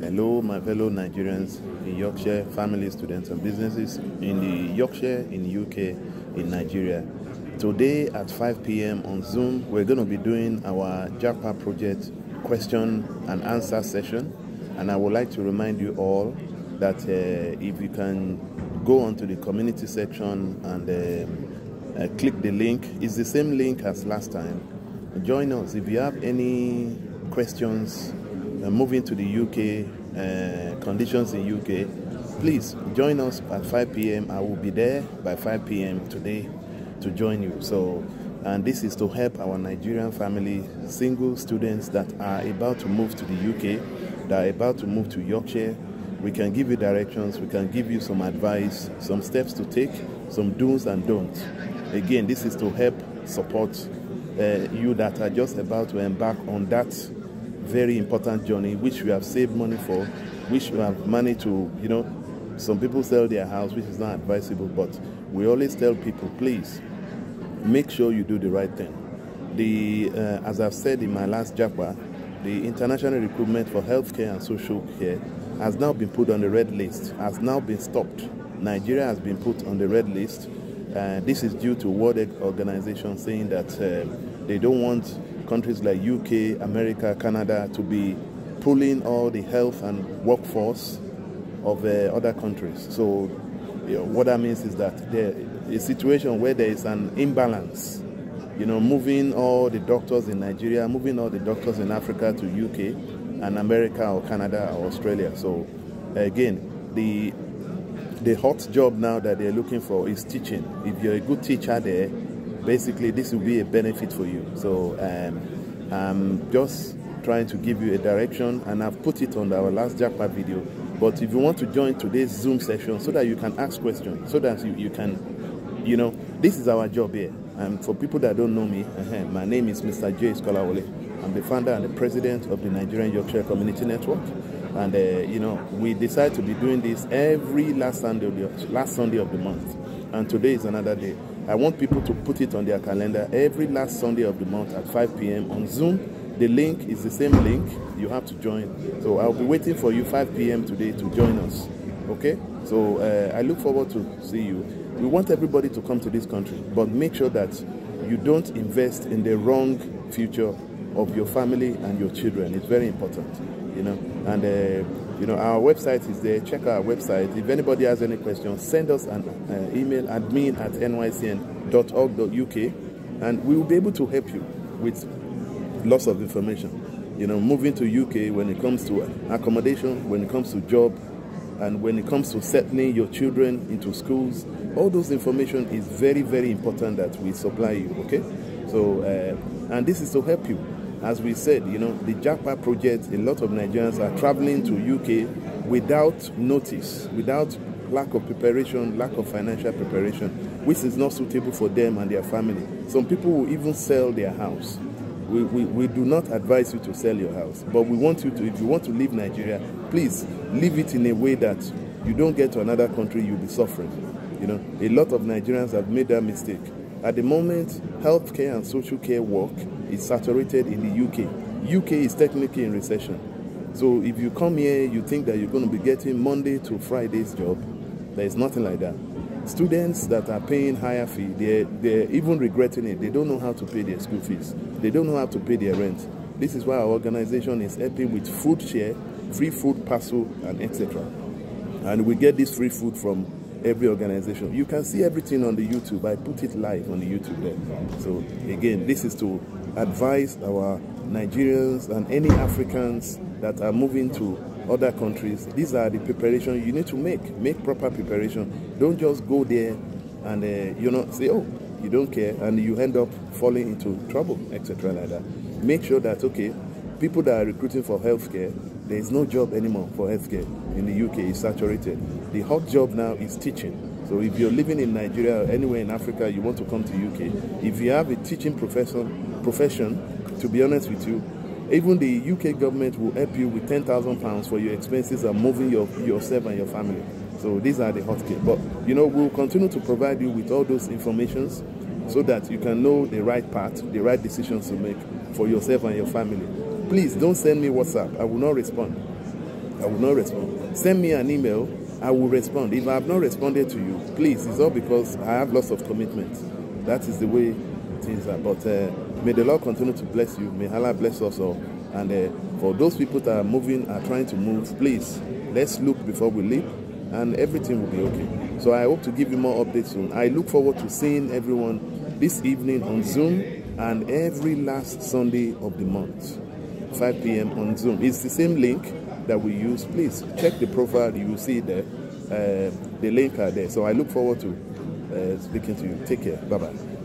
Hello, my fellow Nigerians in Yorkshire, family, students, and businesses in the Yorkshire, in UK, in Nigeria. Today at 5 p.m. on Zoom, we're going to be doing our JAPA project question and answer session. And I would like to remind you all that uh, if you can go onto the community section and um, uh, click the link, it's the same link as last time. Join us if you have any questions uh, moving to the UK, uh, conditions in UK, please join us at 5 p.m. I will be there by 5 p.m. today to join you. So, and this is to help our Nigerian family, single students that are about to move to the UK, that are about to move to Yorkshire. We can give you directions, we can give you some advice, some steps to take, some do's and don'ts. Again, this is to help support uh, you that are just about to embark on that very important journey, which we have saved money for, which we have money to, you know, some people sell their house, which is not advisable, but we always tell people, please, make sure you do the right thing. The, uh, as I've said in my last JAPA, the international recruitment for healthcare and social care has now been put on the red list, has now been stopped. Nigeria has been put on the red list. Uh, this is due to World Organization saying that uh, they don't want countries like UK, America, Canada to be pulling all the health and workforce of uh, other countries. So, you know, what that means is that there is a situation where there is an imbalance. You know, moving all the doctors in Nigeria, moving all the doctors in Africa to UK and America or Canada or Australia. So, again, the the hot job now that they're looking for is teaching. If you're a good teacher there, basically this will be a benefit for you. So um, I'm just trying to give you a direction and I've put it on our last JAPA video. But if you want to join today's Zoom session so that you can ask questions, so that you, you can, you know, this is our job here. And for people that don't know me, uh-huh, my name is Mr. J. Skolawole. I'm the founder and the president of the Nigerian Yorkshire Community Network. And, uh, you know, we decide to be doing this every last Sunday, of the, last Sunday of the month. And today is another day. I want people to put it on their calendar every last Sunday of the month at 5 p.m. on Zoom. The link is the same link. You have to join. So I'll be waiting for you 5 p.m. today to join us. Okay? So uh, I look forward to see you. We want everybody to come to this country, but make sure that you don't invest in the wrong future of your family and your children. It's very important, you know. And uh, you know our website is there. Check our website. If anybody has any questions, send us an uh, email admin at nycn.org.uk, and we will be able to help you with lots of information. You know, moving to UK when it comes to accommodation, when it comes to job, and when it comes to settling your children into schools, all those information is very, very important that we supply you. Okay, so uh, and this is to help you. As we said, you know, the JAPA project, a lot of Nigerians are traveling to UK without notice, without lack of preparation, lack of financial preparation, which is not suitable for them and their family. Some people will even sell their house. We, we, we do not advise you to sell your house, but we want you to, if you want to leave Nigeria, please leave it in a way that you don't get to another country, you'll be suffering. You know, a lot of Nigerians have made that mistake. At the moment, healthcare and social care work is saturated in the UK. UK is technically in recession. So if you come here, you think that you're going to be getting Monday to Friday's job. There is nothing like that. Students that are paying higher fee, they're, they're even regretting it. They don't know how to pay their school fees. They don't know how to pay their rent. This is why our organization is helping with food share, free food parcel, and etc. And we get this free food from every organization. You can see everything on the YouTube. I put it live on the YouTube there. So again, this is to advise our Nigerians and any Africans that are moving to other countries. These are the preparation you need to make. Make proper preparation. Don't just go there and uh, you know say, oh, you don't care, and you end up falling into trouble, etc. Like that. Make sure that okay, people that are recruiting for healthcare, there is no job anymore for healthcare in the UK. It's saturated. The hot job now is teaching. So if you're living in Nigeria or anywhere in Africa, you want to come to UK. If you have a teaching profession, profession, to be honest with you, even the UK government will help you with ten thousand pounds for your expenses and moving your, yourself and your family. So these are the hot cake. But you know, we'll continue to provide you with all those informations so that you can know the right path, the right decisions to make for yourself and your family. Please don't send me WhatsApp. I will not respond. I will not respond. Send me an email. I will respond. If I have not responded to you, please, it's all because I have lots of commitments. That is the way things are. But uh, may the Lord continue to bless you. May Allah bless us all. And uh, for those people that are moving, are trying to move, please, let's look before we leave and everything will be okay. So I hope to give you more updates soon. I look forward to seeing everyone this evening on Zoom and every last Sunday of the month, 5 p.m. on Zoom. It's the same link that we use. Please check the profile, you will see there. Uh, the link are there. So I look forward to uh, speaking to you. Take care. Bye bye.